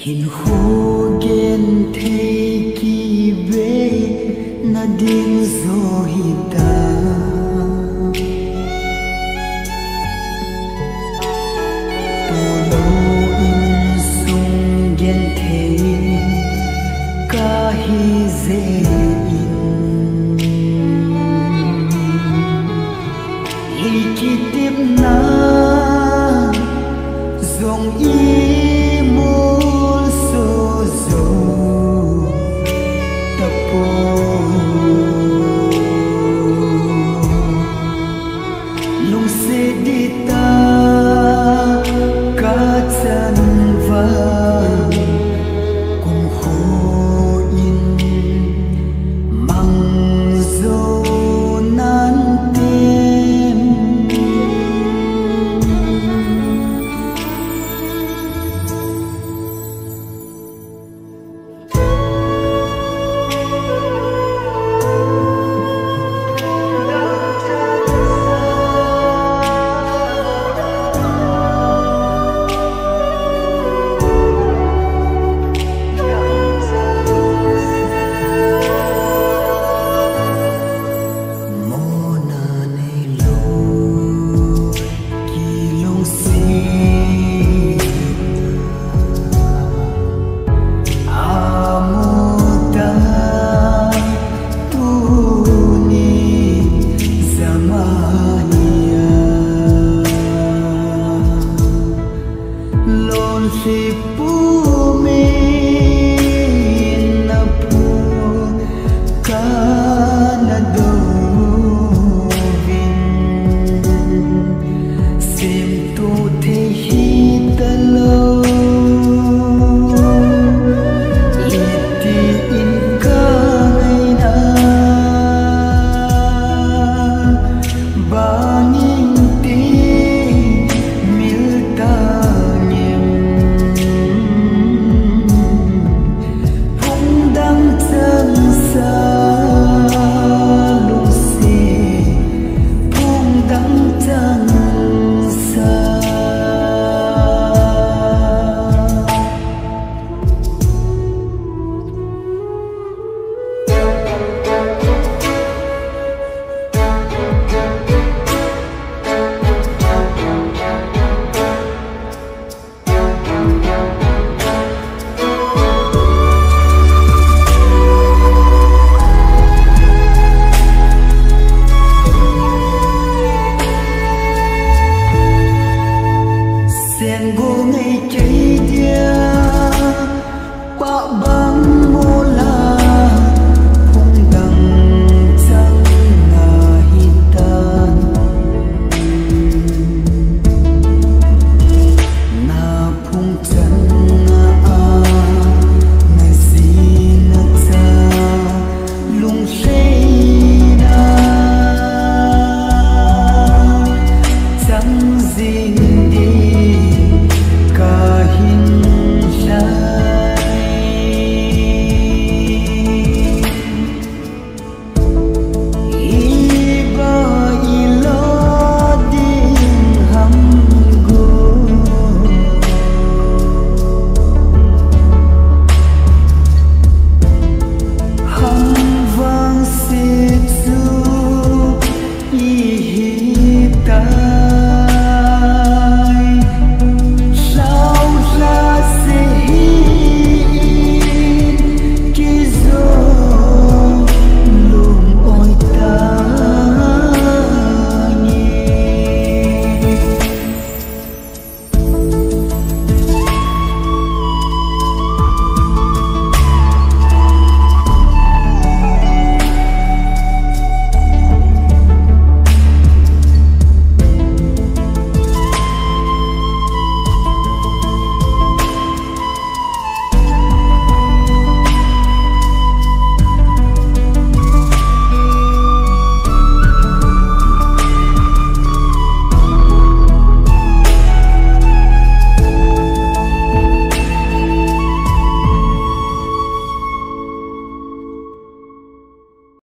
hin khu gen thei ki ve na din zo hi ta to lo in sung gen thei ka hi ze in hi ki tip na zong in above.